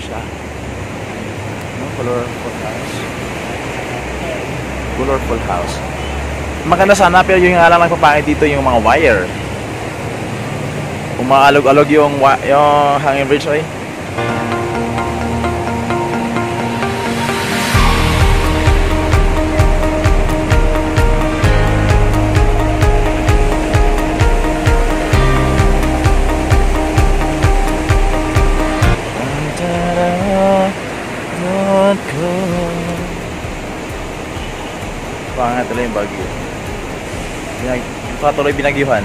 siya. No, colorful house. Colorful house. Maganda sana pero yung alam lang papangit dito yung mga wire. Umaalog-alog yung, yung hanging bridge ay. Pangat talaga yung bagyo. Binag patuloy binagyuhan.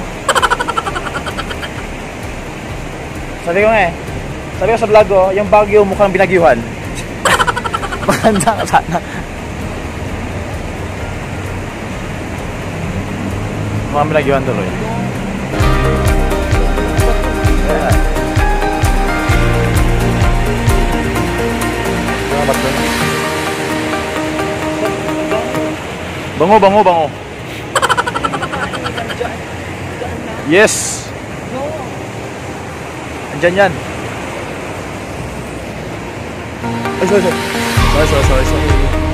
Sabi ko nga eh, sabi ko sa vlog ko, yung bagyo mukhang binagyuhan. Maganda ka sana. Mukhang binagyuhan tuloy. Bango, bango, bango. Yes. Andyan yan. Ay, sorry. Sorry, sorry, sorry, sorry.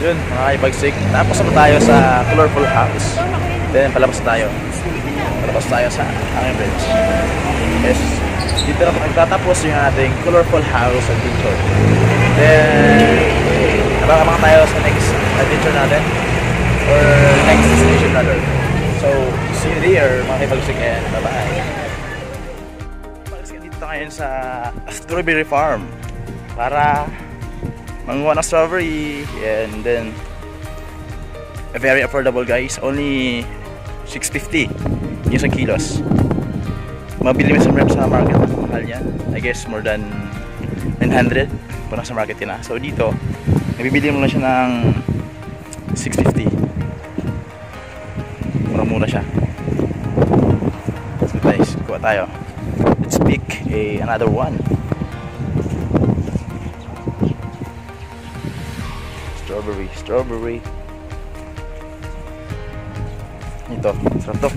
Yun, mga kaibagsik. Tapos naman tayo sa Colorful House. Then, palabas tayo. Palabas tayo sa Hanging Bridge. Yes. Dito na nagtatapos yung ating Colorful House adventure. Then, abang-abang tayo sa next adventure natin. Or next destination rather. So, see you there, mga kaibagsik. And bye-bye. Dito tayo sa Strawberry Farm. Para manguha ng strawberry and then very affordable guys. Only 650 yung isang kilos. Mabili mo sa sa market mahal yan. I guess more than 900 kung nasa market yun na so dito nabibili mo lang siya ng 650 mura mura siya. So guys kuha tayo. Let's pick a, another one Strawberry, strawberry. Ito, sarap to.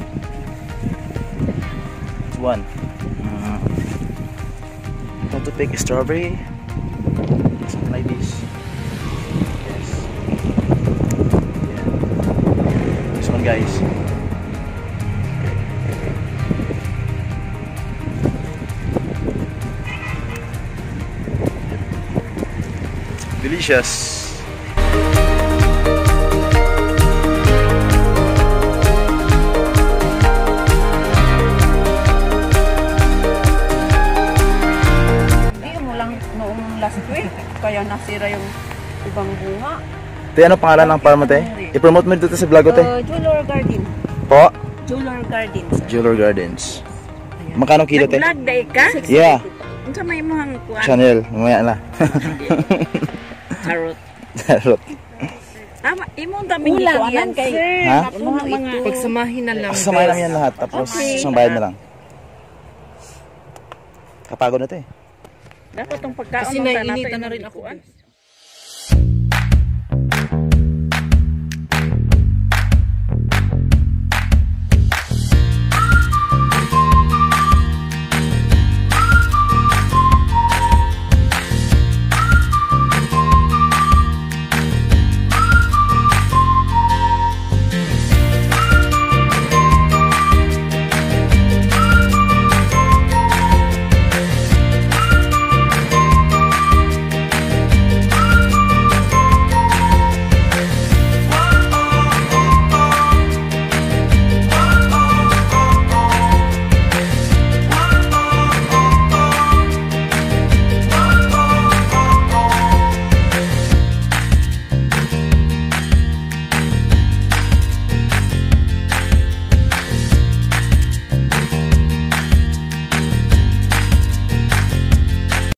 One. Uh, want to pick a strawberry? Something like this. Yes. Yeah. This one, guys. Delicious. Noong last week, kaya nasira yung ibang bunga. Te, ano pangalan ng farm mo, te? I-promote mo dito sa vlog ko, te. Uh, Jeweler Garden. Po? Jeweler Garden. Jeweler Gardens. Magkano kilo, te? Nag-vlog day ka? Yeah. Unsa may mga kuan? Channel. Mamaya na. Charot. Charot. Tama, imong daming ikuanan kay Ha? Mga mga Pagsamahin na lang. Kasamahin namin yan lahat. Tapos, Okay. isang bayad na lang. Kapagod na, te. Dapat tong pagkaon Kasi naiinitan na rin ako. Kuan.